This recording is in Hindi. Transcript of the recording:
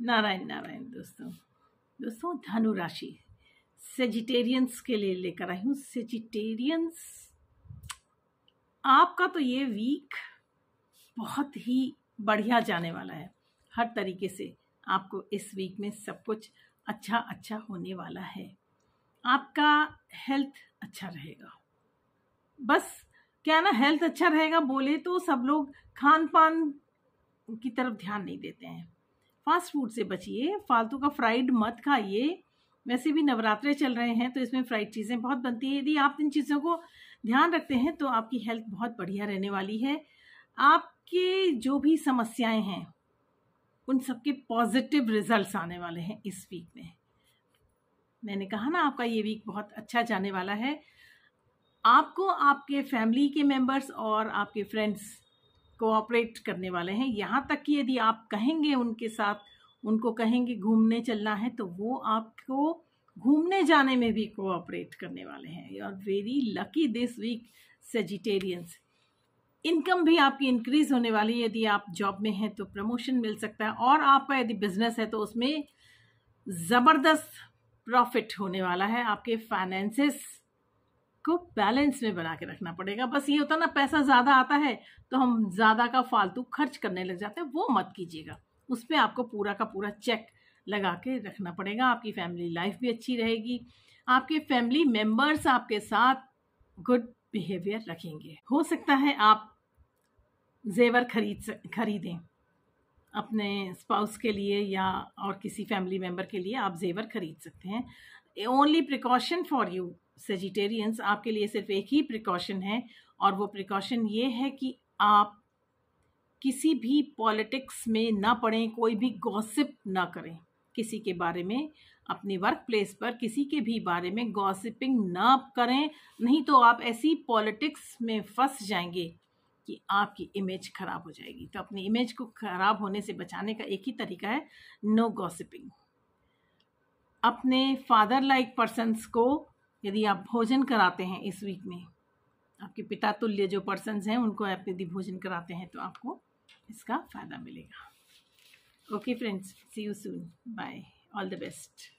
नारायण नारायण, दोस्तों। दोस्तों धनु राशि सेजिटेरियंस के लिए लेकर आई हूँ। सेजिटेरियंस आपका तो ये वीक बहुत ही बढ़िया जाने वाला है। हर तरीके से आपको इस वीक में सब कुछ अच्छा अच्छा होने वाला है। आपका हेल्थ अच्छा रहेगा। बस, क्या ना हेल्थ अच्छा रहेगा बोले तो सब लोग खान पान की तरफ़ ध्यान नहीं देते हैं। फास्ट फ़ूड से बचिए, फालतू का फ्राइड मत खाइए। वैसे भी नवरात्रे चल रहे हैं तो इसमें फ्राइड चीज़ें बहुत बनती हैं। यदि आप इन चीज़ों को ध्यान रखते हैं तो आपकी हेल्थ बहुत बढ़िया रहने वाली है। आपके जो भी समस्याएँ हैं, उन सबके पॉजिटिव रिजल्ट्स आने वाले हैं इस वीक में। मैंने कहा ना, आपका ये वीक बहुत अच्छा जाने वाला है। आपको आपके फैमिली के मेंबर्स और आपके फ्रेंड्स कोऑपरेट करने वाले हैं। यहाँ तक कि यदि आप कहेंगे उनके साथ, उनको कहेंगे घूमने चलना है तो वो आपको घूमने जाने में भी कोऑपरेट करने वाले हैं। You are very lucky this week Sagittarians income भी आपकी इंक्रीज होने वाली है। यदि आप जॉब में हैं तो प्रमोशन मिल सकता है। और आपका यदि बिज़नेस है तो उसमें ज़बरदस्त प्रॉफिट होने वाला है। आपके फाइनेंसेस को बैलेंस में बना के रखना पड़ेगा। बस ये होता ना, पैसा ज़्यादा आता है तो हम ज़्यादा का फालतू खर्च करने लग जाते हैं, वो मत कीजिएगा। उस पर आपको पूरा का पूरा चेक लगा के रखना पड़ेगा। आपकी फैमिली लाइफ भी अच्छी रहेगी। आपके फैमिली मेंबर्स आपके साथ गुड बिहेवियर रखेंगे। हो सकता है आप जेवर खरीद खरीदें अपने स्पाउस के लिए या और किसी फैमिली मेंबर के लिए आप जेवर खरीद सकते हैं। Only precaution for you Sagittarians आपके लिए सिर्फ़ एक ही प्रिकॉशन है और वो प्रिकॉशन ये है कि आप किसी भी पॉलिटिक्स में ना पड़ें कोई भी गॉसिप ना करें। किसी के बारे में, अपने वर्क प्लेस पर किसी के भी बारे में गॉसिपिंग ना करें। नहीं तो आप ऐसी पॉलिटिक्स में फंस जाएँगे कि आपकी इमेज खराब हो जाएगी। तो अपनी इमेज को खराब होने से बचाने का एक ही तरीका है नो गॉसिपिंग अपने फादर लाइक पर्सनस को यदि आप भोजन कराते हैं इस वीक में, आपके पिता तुल्य जो पर्सनस हैं, उनको आप यदि भोजन कराते हैं तो आपको इसका फ़ायदा मिलेगा। Okay friends see you soon bye all the best